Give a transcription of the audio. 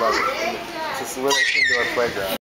love it. It's this little indoor playground.